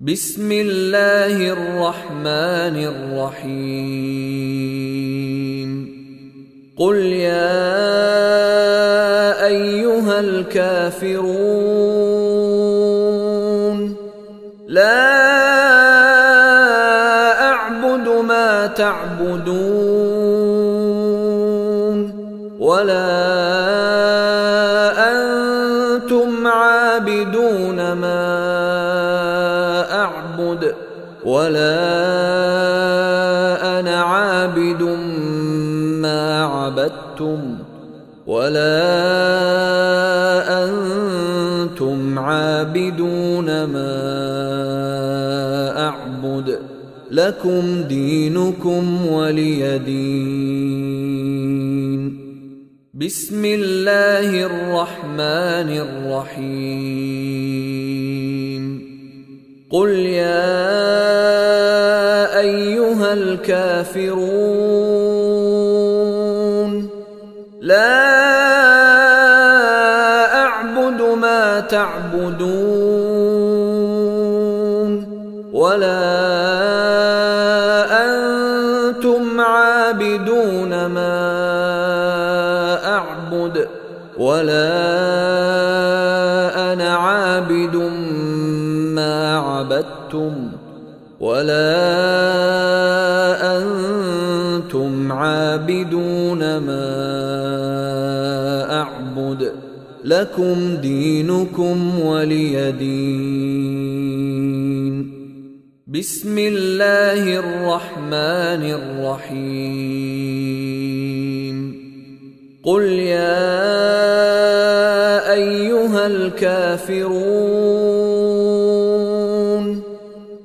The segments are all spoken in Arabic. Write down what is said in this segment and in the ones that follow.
بسم الله الرحمن الرحيم. قل يا أيها الكافرون لا أعبد ما تعبدون ولا ولا أنا عابد ما عبدتم ولا أنتم عابدون ما اعبد لكم دينكم ولي دين. بسم الله الرحمن الرحيم. قل يا ايها الكافرون لا اعبد ما تعبدون ولا أنتم عابدون ما اعبد ولا أنا عابد ما عبدتم ولا أنتم عابدون ما أعبد لكم دينكم ولي دين. بسم الله الرحمن الرحيم. قل يا أيها الكافرون.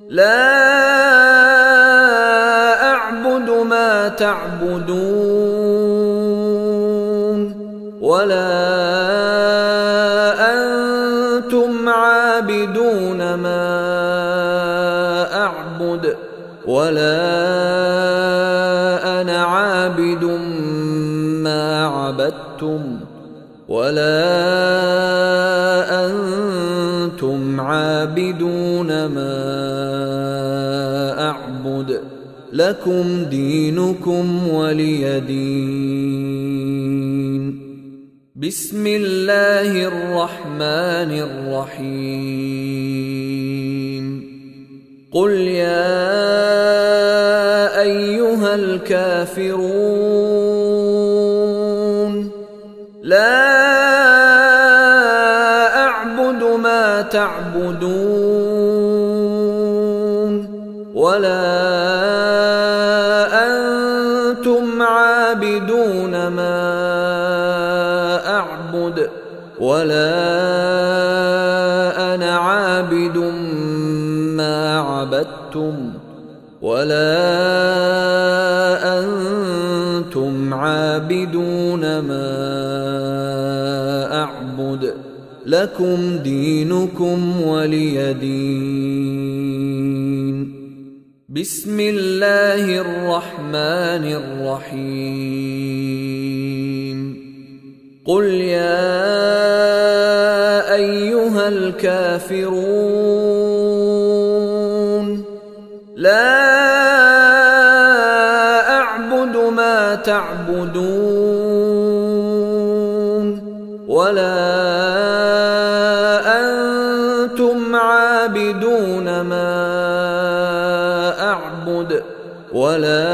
لا أعبد ما تعبدون ولا أنتم عابدون ما أعبد ولا أنا عابد ما عبدتم ولا عابدون ما أعبد لكم دينكم ولي دين. بسم الله الرحمن الرحيم. قل يا أيها الكافرون لا ولا أنتم عابدون ما أعبد ولا أنا عابد ما عبدتم ولا أنتم عابدون ما أعبد لكم دينكم ولي دين. بسم الله الرحمن الرحيم. قل يا أيها الكافرون لا أعبد ما تعبدون ولا أنتم عابدون ما ولا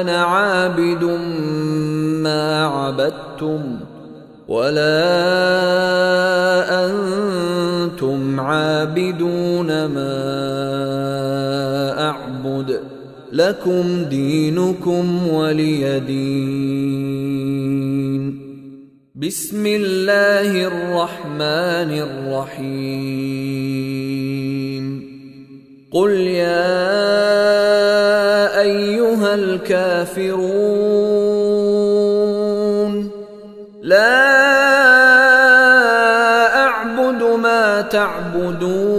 أنا عابد ما عبدتم ولا أنتم عابدون ما اعبد لكم دينكم ولي دين بسم الله الرحمن الرحيم قل يا ايها الكافرون لا اعبد ما تعبدون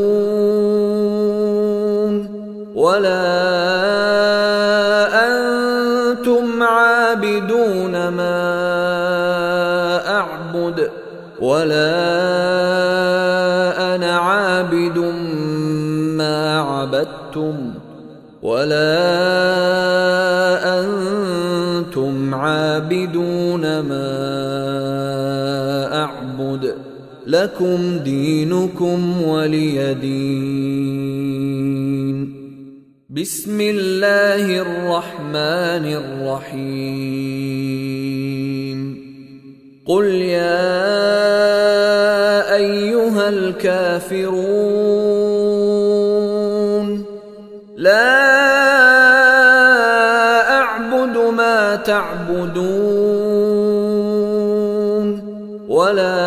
ولا أنتم عابدون ما اعبد ولا أنا عابد ما عبدتم ولا أنتم عابدون ما اعبد لكم دينكم ولي دين بسم الله الرحمن الرحيم قل يا ايها الكافرون لا أعبد ما تعبدون ولا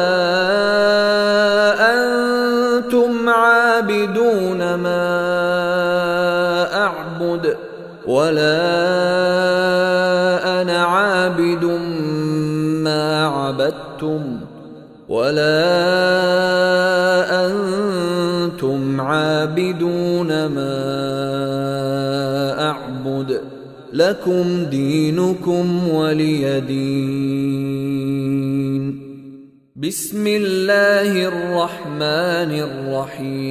أنتم عابدون ما أعبد ولا أنا عابد ما عبدتم ولا أنتم عابدون ما اعبد لكم دينكم ولي دين. بسم الله الرحمن الرحيم.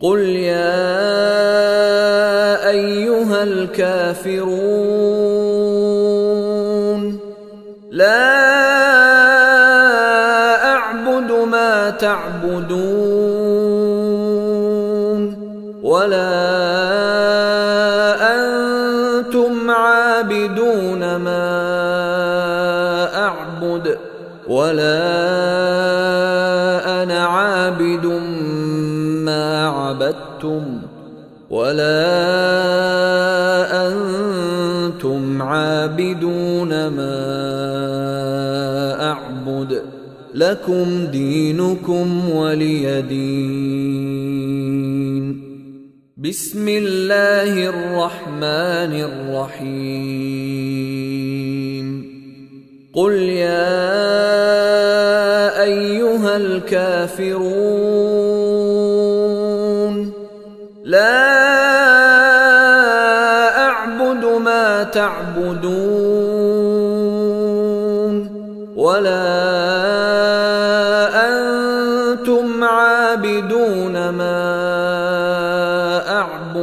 قل يا أيها الكافرون لا أعبد ما تعبدون ولا عابدون ما أعبد ولا أنا عابد ما عبدتم ولا أنتم عابدون ما أعبد لكم دينكم ولي دين. بسم الله الرحمن الرحيم. قل يا أيها الكافرون لا أعبد ما تعبدون ولا أنتم عابدون ما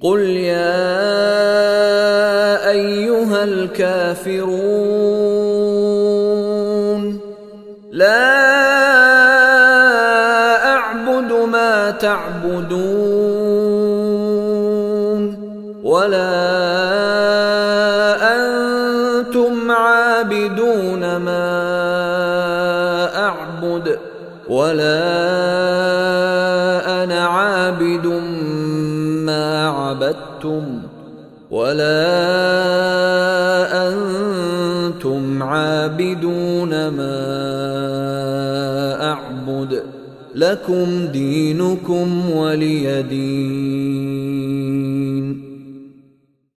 قل يا ايها الكافرون لا اعبد ما تعبدون ولا أنتم عابدون ما اعبد ولا أنا عابد عبدتم ولا أنتم عابدون ما اعبد لكم دينكم ولي دين